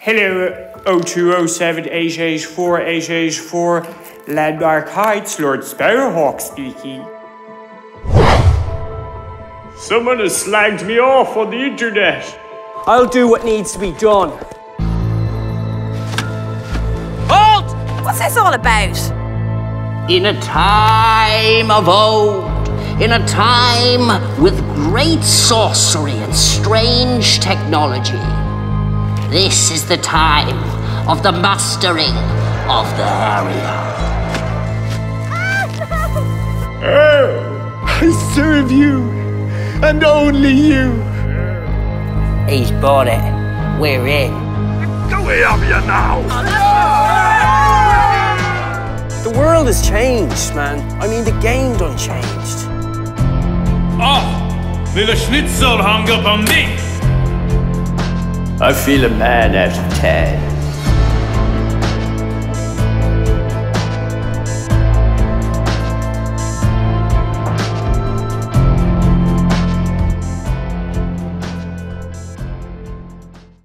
Hello, 0207 HH4 HH4 Landmark Heights, Lord Sparrowhawk speaking. Someone has slagged me off on the internet. I'll do what needs to be done. Halt! What's this all about? In a time of old, in a time with great sorcery and strange technology, this is the time of the Mustering of the Harrier. Oh, I serve you, and only you. He's bought it. We're in. Go away of you now! The world has changed, man. I mean, the game done changed. Oh, little schnitzel hung up on me. I feel a man out of ten.